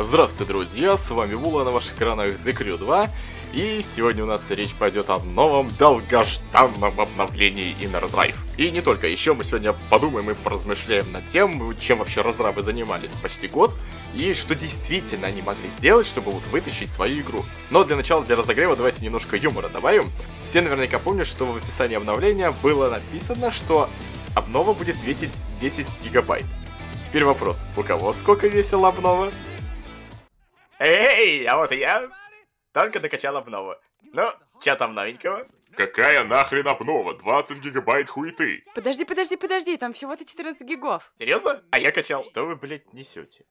Здравствуйте, друзья, с вами Вула на ваших экранах The Crew 2, и сегодня у нас речь пойдет о новом долгожданном обновлении Inner Drive. И не только, еще мы сегодня подумаем и поразмышляем над тем, чем вообще разрабы занимались почти год, и что действительно они могли сделать, чтобы вот вытащить свою игру. Но для начала, для разогрева, давайте немножко юмора добавим. Все наверняка помнят, что в описании обновления было написано, что обнова будет весить 10 гигабайт. Теперь вопрос, у кого сколько весила обнова? Эй, а вот и я. Только докачал обнову. Ну, чё там новенького? Какая нахрен обнова? 20 гигабайт хуеты. Подожди, подожди, подожди, там всего-то 14 гигов. Серьезно? А я качал. Что вы, блядь, несете?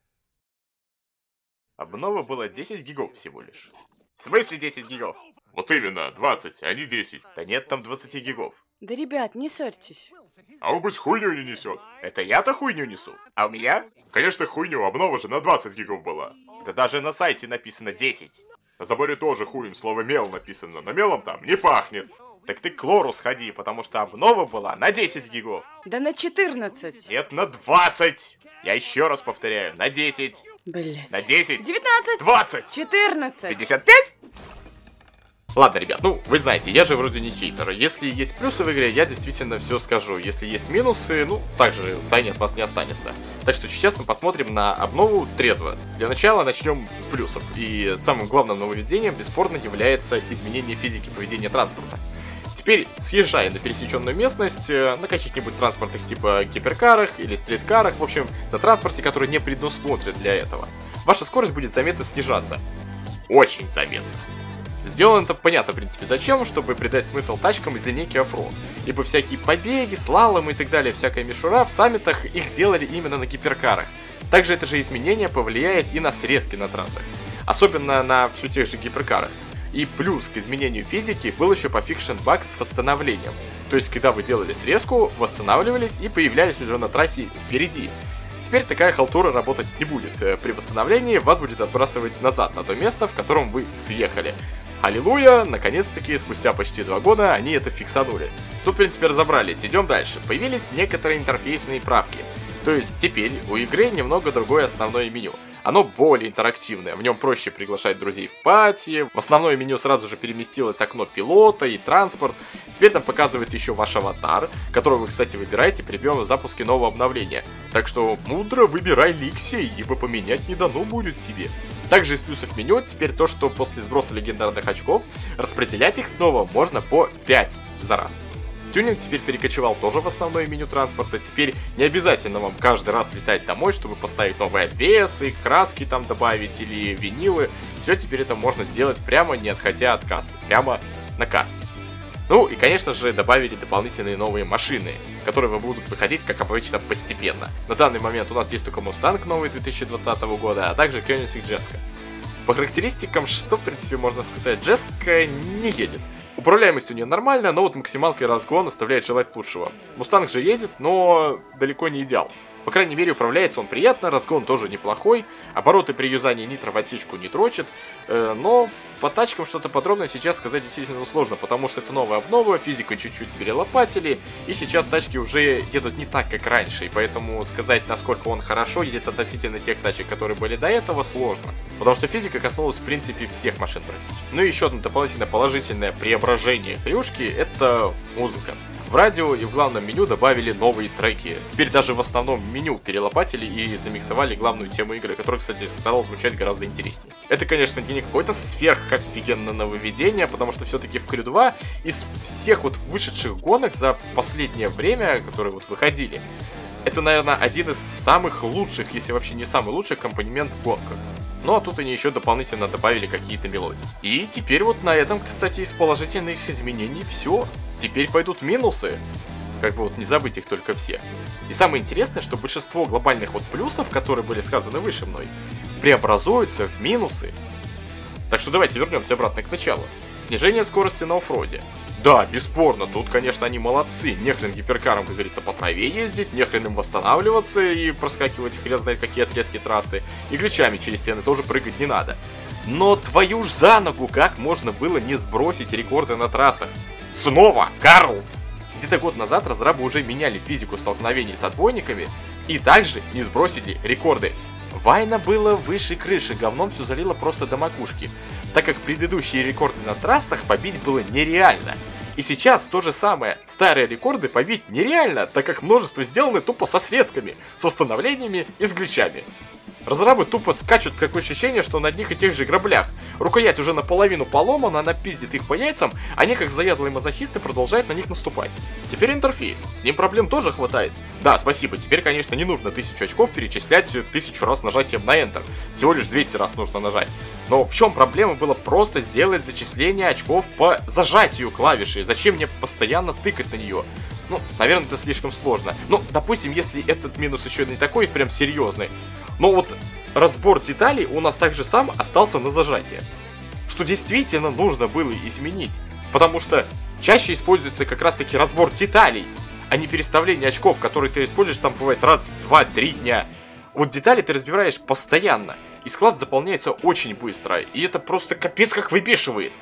Обнова было 10 гигов всего лишь. В смысле 10 гигов? Вот именно, 20, а не 10. Да нет там 20 гигов. Да, ребят, не ссорьтесь. А он быть хуйню не несет. Это я-то хуйню несу. А у меня? Конечно, хуйню, обнова же на 20 гигов была. Да даже на сайте написано 10. На заборе тоже хуем слово мел написано, но мелом там не пахнет. Так ты к лору сходи, потому что обнова была на 10 гигов. Да на 14. Нет, на 20. Я еще раз повторяю, на 10. Блять. На 10. 19. 20. 14. 55? Ладно, ребят, ну, вы знаете, я же вроде не хейтер. Если есть плюсы в игре, я действительно все скажу. Если есть минусы, ну, также в тайне от вас не останется. Так что сейчас мы посмотрим на обнову трезво. Для начала начнем с плюсов. И самым главным нововведением, бесспорно, является изменение физики поведения транспорта. Теперь, съезжая на пересеченную местность, э, на каких-нибудь транспортных типа гиперкарах или стриткарах, в общем, на транспорте, который не предусмотрен для этого, ваша скорость будет заметно снижаться. Очень заметно. Сделано это понятно, в принципе, зачем, чтобы придать смысл тачкам из линейки оффроуд. Ибо всякие побеги, слаломы и так далее, всякая мишура, в саммитах их делали именно на гиперкарах. Также это же изменение повлияет и на срезки на трассах. Особенно на все тех же гиперкарах. И плюс к изменению физики был еще пофикшен баг с восстановлением. То есть, когда вы делали срезку, восстанавливались и появлялись уже на трассе впереди. Теперь такая халтура работать не будет. Э, при восстановлении вас будет отбрасывать назад на то место, в котором вы съехали. Аллилуйя, наконец-таки, спустя почти два года они это фиксанули. Тут, в принципе, разобрались, идем дальше. Появились некоторые интерфейсные правки. То есть теперь у игры немного другое основное меню. Оно более интерактивное, в нем проще приглашать друзей в пати, в основное меню сразу же переместилось окно пилота и транспорт. Теперь там показывается еще ваш аватар, который вы, кстати, выбираете при первом запуске нового обновления. Так что мудро выбирай Ликсей, ибо поменять не дано будет тебе. Также из плюсов меню теперь то, что после сброса легендарных очков распределять их снова можно по 5 за раз. Тюнинг теперь перекочевал тоже в основное меню транспорта. Теперь не обязательно вам каждый раз летать домой, чтобы поставить новые обвесы, краски там добавить или винилы. Все теперь это можно сделать прямо не отходя от кассы, прямо на карте. Ну и, конечно же, добавили дополнительные новые машины, которые будут выходить, как обычно, постепенно. На данный момент у нас есть только Mustang новый 2020 года, а также Koenigsegg Jeska. По характеристикам, что, в принципе, можно сказать, Jeska не едет. Управляемость у нее нормальная, но вот максималка и разгон оставляет желать лучшего. Мустанг же едет, но далеко не идеал. По крайней мере, управляется он приятно, разгон тоже неплохой, обороты при юзании нитро в отсечку не дрочит, э, но по тачкам что-то подробно сейчас сказать действительно сложно, потому что это новая обнова, физику чуть-чуть перелопатили, и сейчас тачки уже едут не так, как раньше, и поэтому сказать, насколько он хорошо едет относительно тех тачек, которые были до этого, сложно. Потому что физика коснулась, в принципе, всех машин практически. Ну и еще одно дополнительно положительное преображение хрюшки — это музыка. В радио и в главном меню добавили новые треки. Теперь даже в основном меню перелопатили и замиксовали главную тему игры, которая, кстати, стала звучать гораздо интереснее. Это, конечно, не какое-то офигенное нововведение, потому что все-таки в Крю 2 из всех вот вышедших гонок за последнее время, которые вот выходили, это, наверное, один из самых лучших, если вообще не самый лучший компонент в гонках. Ну а тут они еще дополнительно добавили какие-то мелодии. И теперь вот на этом, кстати, из положительных изменений все. Теперь пойдут минусы. Как бы вот не забыть их только все. И самое интересное, что большинство глобальных вот плюсов, которые были сказаны выше мной, преобразуются в минусы. Так что давайте вернемся обратно к началу. Снижение скорости на оффроде. Да, бесспорно, тут, конечно, они молодцы. Нехрен гиперкаром, как говорится, по траве ездить, нехрен им восстанавливаться и проскакивать хрен знает какие отрезки трассы. И глючами через стены тоже прыгать не надо. Но твою ж за ногу, как можно было не сбросить рекорды на трассах? Снова, Карл! Где-то год назад разрабы уже меняли физику столкновений с отбойниками и также не сбросили рекорды. Вайна было выше крыши, говном все залило просто до макушки, так как предыдущие рекорды на трассах побить было нереально. И сейчас то же самое. Старые рекорды побить нереально, так как множество сделаны тупо со срезками, с восстановлениями и с гличами. Разрабы тупо скачут, такое ощущение, что на одних и тех же граблях. Рукоять уже наполовину поломана, она пиздит их по яйцам, они как заядлые мазохисты продолжают на них наступать. Теперь интерфейс. С ним проблем тоже хватает. Да, спасибо, теперь, конечно, не нужно тысячу очков перечислять тысячу раз нажатием на Enter. Всего лишь 200 раз нужно нажать. Но в чем проблема было просто сделать зачисление очков по зажатию клавиши? Зачем мне постоянно тыкать на нее? Ну, наверное, это слишком сложно. Ну, допустим, если этот минус еще не такой прям серьезный. Но вот разбор деталей у нас также сам остался на зажатие. Что действительно нужно было изменить. Потому что чаще используется как раз таки разбор деталей, а не переставление очков, которые ты используешь там бывает раз в 2-3 дня. Вот детали ты разбираешь постоянно. И склад заполняется очень быстро. И это просто капец как выбешивает.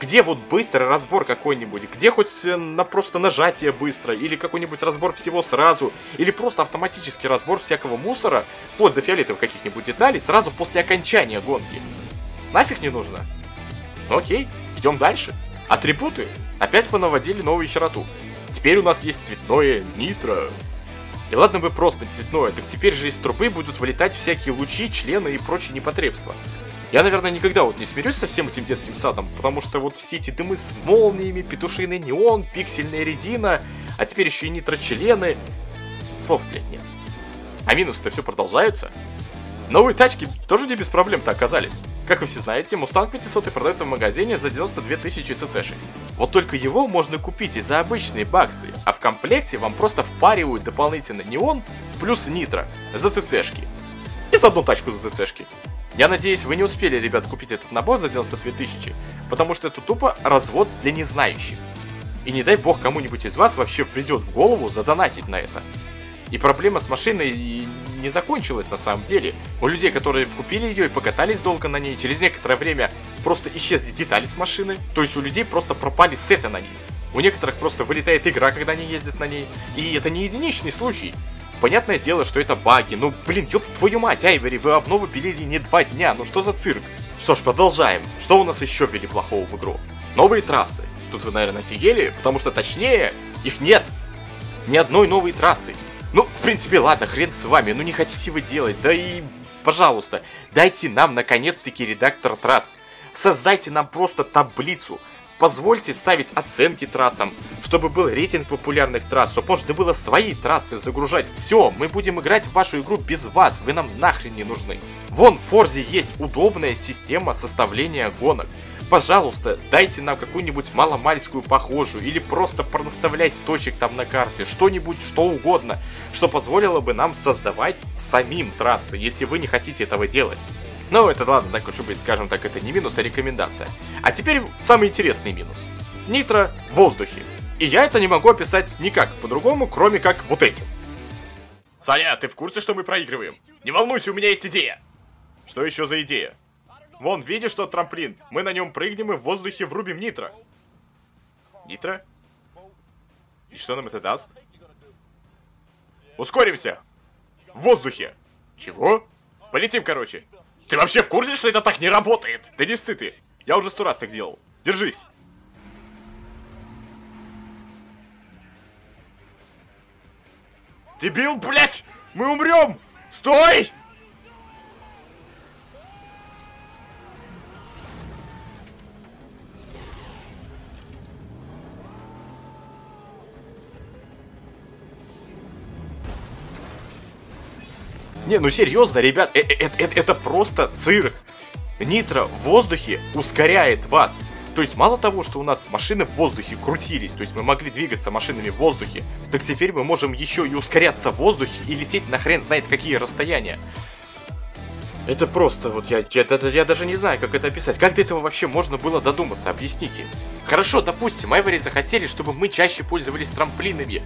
Где вот быстрый разбор какой-нибудь? Где хоть э, на просто нажатие быстро? Или какой-нибудь разбор всего сразу? Или просто автоматический разбор всякого мусора, вплоть до фиолетовых каких-нибудь деталей, сразу после окончания гонки? Нафиг не нужно? Ну окей, идем дальше. Атрибуты. Опять понаводили новую хероту. Теперь у нас есть цветное нитро. И ладно бы просто цветное, так теперь же из трубы будут вылетать всякие лучи, члены и прочие непотребства. Я, наверное, никогда вот не смирюсь со всем этим детским садом, потому что вот все эти дымы с молниями, петушиный неон, пиксельная резина, а теперь еще и нитрочлены. Слов, блядь, нет. А минусы-то все продолжаются. Новые тачки тоже не без проблем-то оказались. Как вы все знаете, Mustang 500 продается в магазине за 92 тысячи ццшек. Вот только его можно купить и за обычные баксы, а в комплекте вам просто впаривают дополнительно неон плюс нитро за ццшки. И за одну тачку за ццшки. Я надеюсь, вы не успели, ребят, купить этот набор за 92 тысячи, потому что это тупо развод для незнающих. И не дай бог кому-нибудь из вас вообще придет в голову задонатить на это. И проблема с машиной не закончилась на самом деле. У людей, которые купили ее и покатались долго на ней, через некоторое время просто исчезли детали с машины. То есть у людей просто пропали сеты на ней. У некоторых просто вылетает игра, когда они ездят на ней. И это не единичный случай. Понятное дело, что это баги. Ну, блин, ёб твою мать, Айвери, вы обнову пилили не два дня. Ну что за цирк? Что ж, продолжаем. Что у нас еще ввели плохого в игру? Новые трассы. Тут вы, наверное, офигели, потому что точнее, их нет. Ни одной новой трассы. Ну, в принципе, ладно, хрен с вами, ну не хотите вы делать, да и... Пожалуйста, дайте нам наконец-таки редактор трасс. Создайте нам просто таблицу, Позвольте ставить оценки трассам, чтобы был рейтинг популярных трасс, чтобы можно было свои трассы загружать. Все, мы будем играть в вашу игру без вас, вы нам нахрен не нужны. Вон в Форзе есть удобная система составления гонок. Пожалуйста, дайте нам какую-нибудь маломальскую похожую или просто пронаставлять точек там на карте, что-нибудь, что угодно, что позволило бы нам создавать самим трассы, если вы не хотите этого делать. Ну, это ладно, так уж и быть, скажем так, это не минус, а рекомендация. А теперь самый интересный минус. Нитро в воздухе. И я это не могу описать никак по-другому, кроме как вот этим. Саня, ты в курсе, что мы проигрываем? Не волнуйся, у меня есть идея. Что еще за идея? Вон, видишь тот трамплин? Мы на нем прыгнем и в воздухе врубим нитро. Нитро? И что нам это даст? Ускоримся! В воздухе! Чего? Полетим, короче. Ты вообще в курсе, что это так не работает? Да не ссы. Я уже сто раз так делал. Держись. Дебил, блядь! Мы умрем! Стой! Не, ну серьезно, ребят, э -э -э это просто цирк. Нитро в воздухе ускоряет вас. То есть мало того, что у нас машины в воздухе крутились, то есть мы могли двигаться машинами в воздухе, так теперь мы можем еще и ускоряться в воздухе и лететь на хрен знает какие расстояния. Это просто, вот я, я, это, я даже не знаю, как это описать. Как до этого вообще можно было додуматься? Объясните. Хорошо, допустим, Эвери захотели, чтобы мы чаще пользовались трамплинами.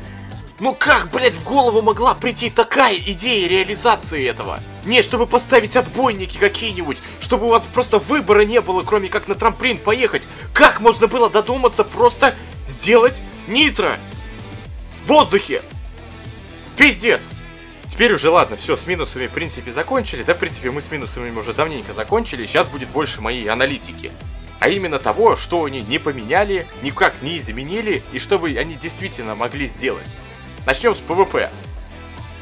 Ну как, блядь, в голову могла прийти такая идея реализации этого? Не, чтобы поставить отбойники какие-нибудь, чтобы у вас просто выбора не было, кроме как на трамплин поехать. Как можно было додуматься просто сделать нитро? В воздухе! Пиздец! Теперь уже ладно, все, с минусами в принципе закончили. Да, в принципе, мы с минусами уже давненько закончили. Сейчас будет больше моей аналитики. А именно того, что они не поменяли, никак не изменили, и что бы они действительно могли сделать. Начнем с PvP.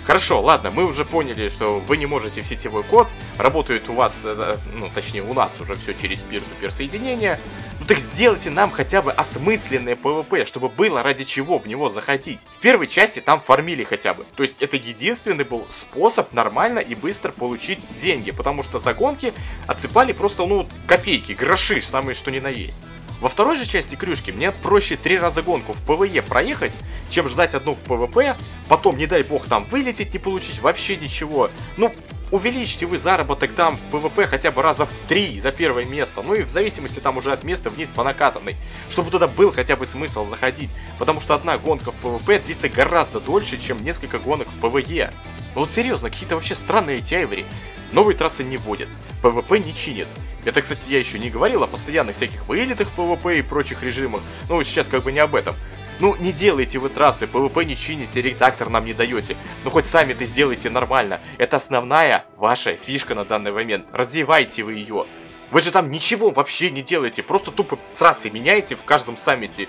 Хорошо, ладно, мы уже поняли, что вы не можете в сетевой код, работает у вас, э, ну, точнее, у нас уже все через peer-to-peer соединение. Ну так сделайте нам хотя бы осмысленное PvP, чтобы было ради чего в него заходить. В первой части там фармили хотя бы. То есть это единственный был способ нормально и быстро получить деньги, потому что за гонки отсыпали просто, ну, копейки, гроши, самые что ни на есть. Во второй же части крюшки мне проще три раза гонку в PvE проехать, чем ждать одну в PvP, потом, не дай бог, там вылететь, не получить вообще ничего. Ну, увеличьте вы заработок там в PvP хотя бы раза в три за первое место, ну и в зависимости там уже от места вниз по накатанной, чтобы туда был хотя бы смысл заходить, потому что одна гонка в PvP длится гораздо дольше, чем несколько гонок в PvE. Ну вот серьезно, какие-то вообще странные эти Ivory. Новые трассы не вводят, PvP не чинят. Это, кстати, я еще не говорил о постоянных всяких вылетах PvP и прочих режимах. Ну, сейчас как бы не об этом. Ну, не делаете вы трассы, PvP не чините, редактор нам не даете. Ну, хоть сами это сделайте нормально. Это основная ваша фишка на данный момент. Развивайте вы ее. Вы же там ничего вообще не делаете, просто тупо трассы меняете в каждом саммите.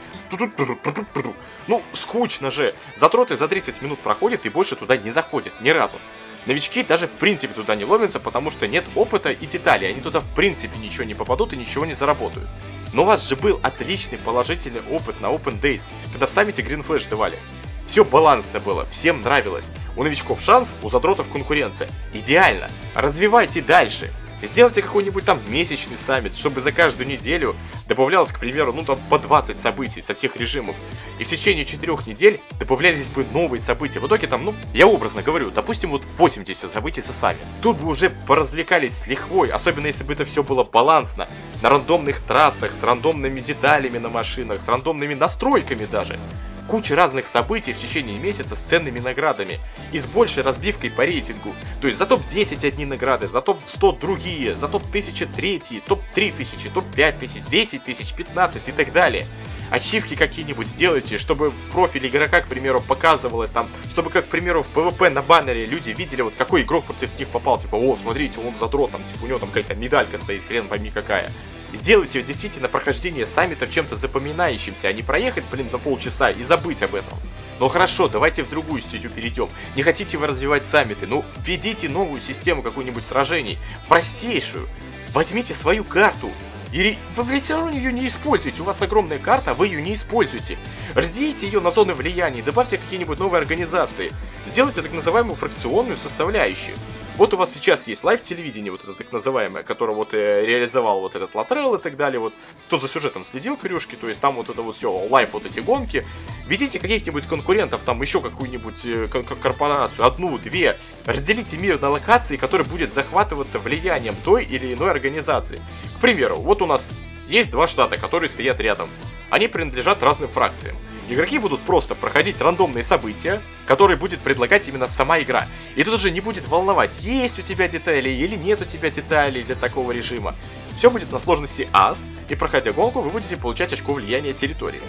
Ну, скучно же. Задроты за 30 минут проходят и больше туда не заходят ни разу. Новички даже в принципе туда не ломятся, потому что нет опыта и деталей. Они туда в принципе ничего не попадут и ничего не заработают. Но у вас же был отличный положительный опыт на Open Days, когда в саммите Green Flash давали. Все балансно было, всем нравилось. У новичков шанс, у задротов конкуренция. Идеально. Развивайте дальше. Сделайте какой-нибудь там месячный саммит, чтобы за каждую неделю добавлялось, к примеру, ну там по 20 событий со всех режимов. И в течение 4 недель добавлялись бы новые события. В итоге там, ну, я образно говорю, допустим, вот 80 событий со сами. Тут бы уже поразвлекались с лихвой, особенно если бы это все было балансно. На рандомных трассах, с рандомными деталями на машинах, с рандомными настройками даже куча разных событий в течение месяца с ценными наградами и с большей разбивкой по рейтингу. То есть за топ-10 одни награды, за топ-100 другие, за топ-1000 третьи, топ-3 тысячи, топ-5 тысяч, 10 тысяч, 15 и так далее ачивки какие-нибудь сделайте, чтобы профиль игрока, к примеру, показывалось там, чтобы, как, к примеру, в PvP на баннере люди видели, вот какой игрок против них попал, типа, о, смотрите, он задрот, там, типа, у него там какая-то медалька стоит, хрен пойми какая. Сделайте действительно прохождение саммитов чем-то запоминающимся, а не проехать, блин, на полчаса и забыть об этом. Ну хорошо, давайте в другую стезю перейдем. Не хотите вы развивать саммиты? Ну, введите новую систему какую-нибудь сражений. Простейшую. Возьмите свою карту. Или вы все равно ее не используете. У вас огромная карта, вы ее не используете. Разделите ее на зоны влияния, добавьте какие-нибудь новые организации. Сделайте так называемую фракционную составляющую. Вот у вас сейчас есть live-телевидение, вот это так называемое, которое вот э, реализовал вот этот Латрелл и так далее. Вот кто за сюжетом следил крюшки, то есть там вот это вот все, live, вот эти гонки. Введите каких-нибудь конкурентов, там еще какую-нибудь э, корпорацию, одну, две. Разделите мир на локации, который будет захватываться влиянием той или иной организации. К примеру, вот у нас есть два штата, которые стоят рядом. Они принадлежат разным фракциям. Игроки будут просто проходить рандомные события, которые будет предлагать именно сама игра. И тут уже не будет волновать, есть у тебя детали или нет у тебя деталей для такого режима. Все будет на сложности АС, и проходя гонку, вы будете получать очко влияния территории.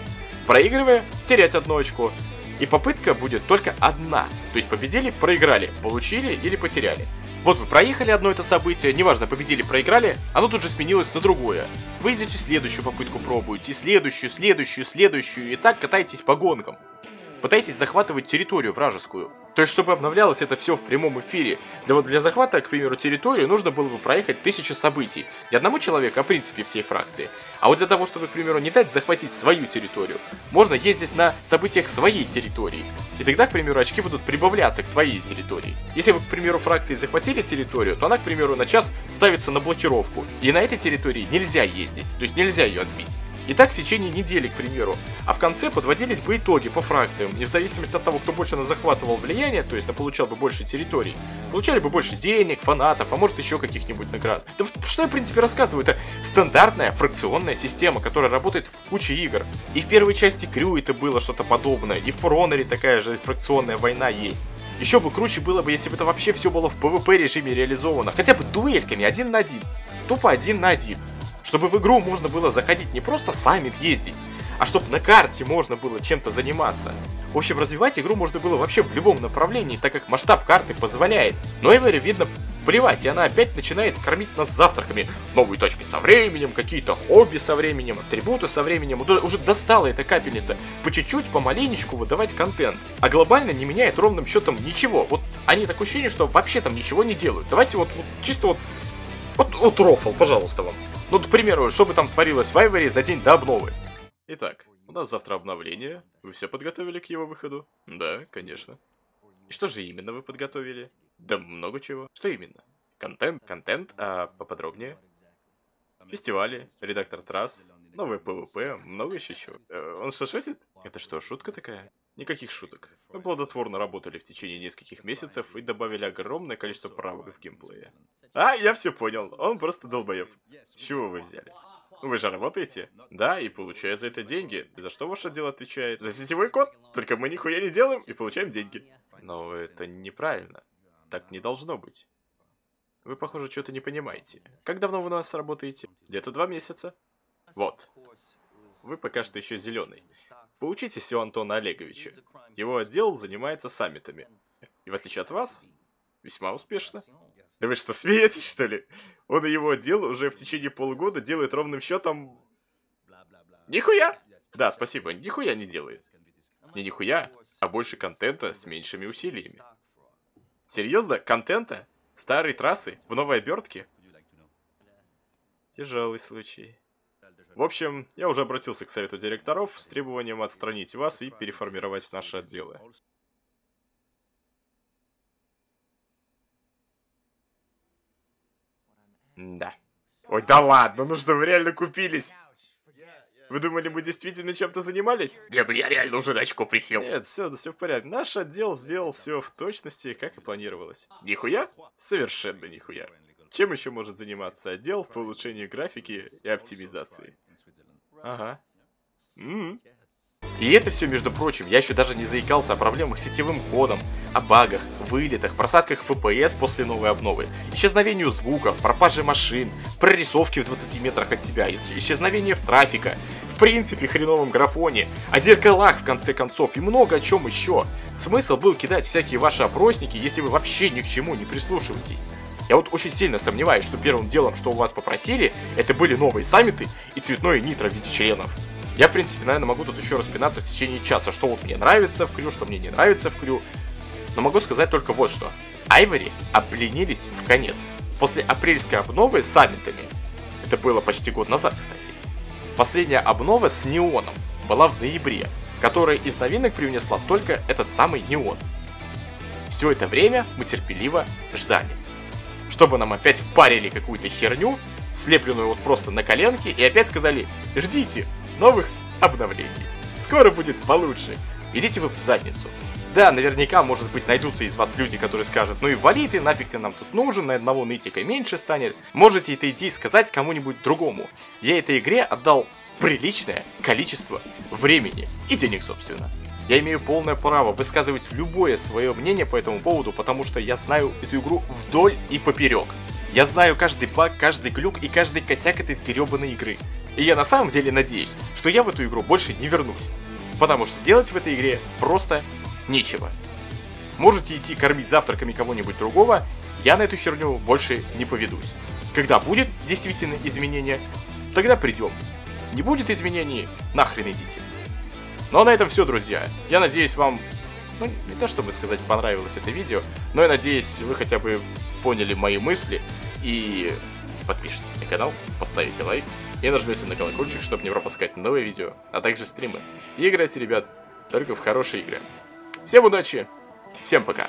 Проигрывая, терять одно очко. И попытка будет только одна. То есть победили, проиграли, получили или потеряли. Вот вы проехали одно это событие, неважно, победили, проиграли, оно тут же сменилось на другое. Вы идете следующую попытку пробуете, следующую, следующую, следующую, и так катаетесь по гонкам. Пытаетесь захватывать территорию вражескую. То есть, чтобы обновлялось это все в прямом эфире. Для, вот, для захвата, к примеру, территории нужно было бы проехать тысячи событий. Не одному человеку, а в принципе всей фракции. А вот для того, чтобы, к примеру, не дать захватить свою территорию, можно ездить на событиях своей территории. И тогда, к примеру, очки будут прибавляться к твоей территории. Если вы, к примеру, фракции захватили территорию, то она, к примеру, на час ставится на блокировку. И на этой территории нельзя ездить, то есть нельзя ее отбить. И так в течение недели, к примеру. А в конце подводились бы итоги по фракциям. И в зависимости от того, кто больше на захватывал влияние, то есть на получал бы больше территорий, получали бы больше денег, фанатов, а может еще каких-нибудь наград. Да что я, в принципе, рассказываю? Это стандартная фракционная система, которая работает в куче игр. И в первой части Крю это было что-то подобное, и в Форонере такая же фракционная война есть. Еще бы круче было бы, если бы это вообще все было в PvP режиме реализовано. Хотя бы дуэльками, один на один. Тупо один на один. Чтобы в игру можно было заходить не просто саммит ездить, а чтобы на карте можно было чем-то заниматься. В общем, развивать игру можно было вообще в любом направлении, так как масштаб карты позволяет. Но Эвери, видно, плевать, и она опять начинает кормить нас завтраками. Новые точки со временем, какие-то хобби со временем, атрибуты со временем. Уже достала эта капельница. По чуть-чуть, помаленечку выдавать контент. А глобально не меняет ровным счетом ничего. Вот они такое ощущение, что вообще там ничего не делают. Давайте вот, вот чисто вот... Вот, вот рофл, пожалуйста вам. Ну, к примеру, что бы там творилось в Ivory за день до обновы. Итак, у нас завтра обновление. Вы все подготовили к его выходу? Да, конечно. И что же именно вы подготовили? Да много чего. Что именно? Контент? Контент? А поподробнее? Фестивали, редактор трасс, новый PvP, много еще чего. Э, он что, шутит? Это что, шутка такая? Никаких шуток. Мы плодотворно работали в течение нескольких месяцев и добавили огромное количество правок в геймплее. А, я все понял. Он просто долбоеб. С чего вы взяли? Вы же работаете? Да, и получая за это деньги. За что ваш отдел отвечает? За сетевой код? Только мы нихуя не делаем и получаем деньги. Но это неправильно. Так не должно быть. Вы, похоже, что-то не понимаете. Как давно вы у нас работаете? Где-то два месяца. Вот. Вы пока что еще зеленый. Поучитесь у Антона Олеговича. Его отдел занимается саммитами. И в отличие от вас, весьма успешно. Да вы что, смеетесь, что ли? Он и его отдел уже в течение полугода делает ровным счетом... Нихуя! Да, спасибо, нихуя не делает. Не нихуя, а больше контента с меньшими усилиями. Серьезно? Контента? Старые трассы? В новой обертке? Тяжелый случай. В общем, я уже обратился к совету директоров с требованием отстранить вас и переформировать наши отделы. Да. Ой, да ладно, ну что, вы реально купились? Вы думали, мы действительно чем-то занимались? Нет, ну я реально уже на очко присел. Нет, все, все в порядке. Наш отдел сделал все в точности, как и планировалось. Нихуя? Совершенно нихуя. Чем еще может заниматься отдел по улучшению графики и оптимизации? Ага. М -м. И это все, между прочим, я еще даже не заикался о проблемах с сетевым кодом, о багах, вылетах, просадках FPS после новой обновы, исчезновению звука, пропаже машин, прорисовке в 20 метрах от тебя, исчезновение в трафика, в принципе хреновом графоне, о зеркалах в конце концов и много о чем еще. Смысл был кидать всякие ваши опросники, если вы вообще ни к чему не прислушиваетесь. Я вот очень сильно сомневаюсь, что первым делом, что у вас попросили, это были новые саммиты и цветное нитро в виде членов. Я, в принципе, наверное, могу тут еще распинаться в течение часа, что вот мне нравится в крю, что мне не нравится в крю. Но могу сказать только вот что. Айвори обленились в конец. После апрельской обновы с саммитами, это было почти год назад, кстати, последняя обнова с неоном была в ноябре, которая из новинок привнесла только этот самый неон. Все это время мы терпеливо ждали. Чтобы нам опять впарили какую-то херню, слепленную вот просто на коленке, и опять сказали «Ждите, новых обновлений. Скоро будет получше. Идите вы в задницу. Да, наверняка, может быть, найдутся из вас люди, которые скажут, ну и вали ты, нафиг ты нам тут нужен, на одного нытика меньше станет. Можете это идти и сказать кому-нибудь другому. Я этой игре отдал приличное количество времени и денег, собственно. Я имею полное право высказывать любое свое мнение по этому поводу, потому что я знаю эту игру вдоль и поперек. Я знаю каждый баг, каждый глюк и каждый косяк этой гребаной игры. И я на самом деле надеюсь, что я в эту игру больше не вернусь. Потому что делать в этой игре просто нечего. Можете идти кормить завтраками кого-нибудь другого, я на эту херню больше не поведусь. Когда будет действительно изменение, тогда придем. Не будет изменений, нахрен идите. Ну а на этом все, друзья. Я надеюсь, вам, ну не то чтобы сказать понравилось это видео, но я надеюсь, вы хотя бы поняли мои мысли и подпишитесь на канал, поставите лайк и нажмете на колокольчик, чтобы не пропускать новые видео, а также стримы. И играйте, ребят, только в хорошие игры. Всем удачи, всем пока!